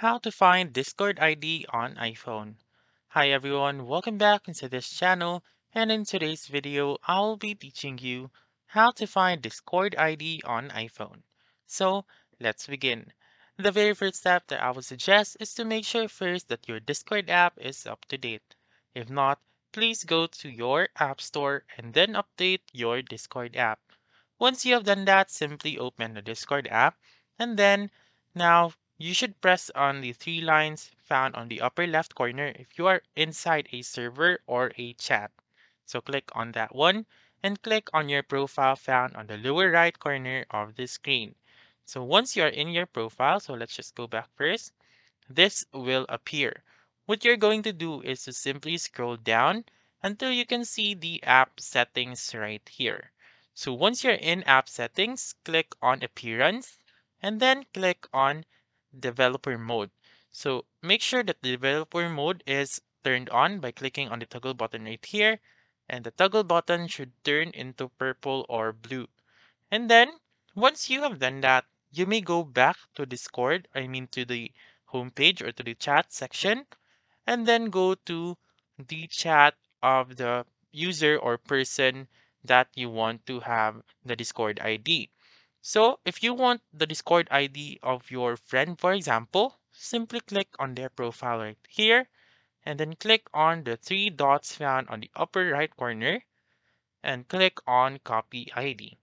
How to find Discord ID on iPhone. Hi everyone, welcome back into this channel and in today's video I will be teaching you how to find Discord ID on iPhone. So let's begin. The very first step that I would suggest is to make sure first that your Discord app is up to date. If not, please go to your App Store and then update your Discord app. Once you have done that, simply open the Discord app and then now you should press on the three lines found on the upper left corner if you are inside a server or a chat. So click on that one and click on your profile found on the lower right corner of the screen. So once you are in your profile, so let's just go back first, this will appear. What you're going to do is to simply scroll down until you can see the app settings right here. So once you're in app settings, click on appearance and then click on developer mode. So make sure that the developer mode is turned on by clicking on the toggle button right here. And the toggle button should turn into purple or blue. And then once you have done that, you may go back to Discord, I mean to the homepage or to the chat section, and then go to the chat of the user or person that you want to have the Discord ID. So if you want the Discord ID of your friend, for example, simply click on their profile right here and then click on the three dots found on the upper right corner and click on copy ID.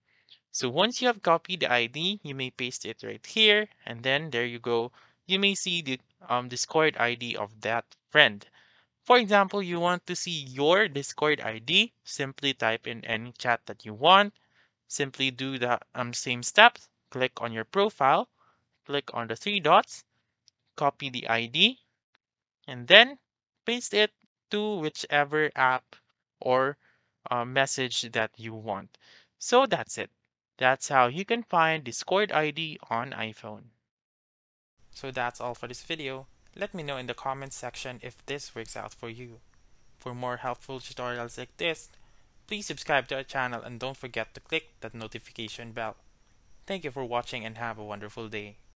So once you have copied the ID, you may paste it right here and then there you go. You may see the um, Discord ID of that friend. For example, you want to see your Discord ID, simply type in any chat that you want Simply do the um, same steps. Click on your profile, click on the three dots, copy the ID, and then paste it to whichever app or uh, message that you want. So that's it. That's how you can find Discord ID on iPhone. So that's all for this video. Let me know in the comments section if this works out for you. For more helpful tutorials like this, Please subscribe to our channel and don't forget to click that notification bell. Thank you for watching and have a wonderful day.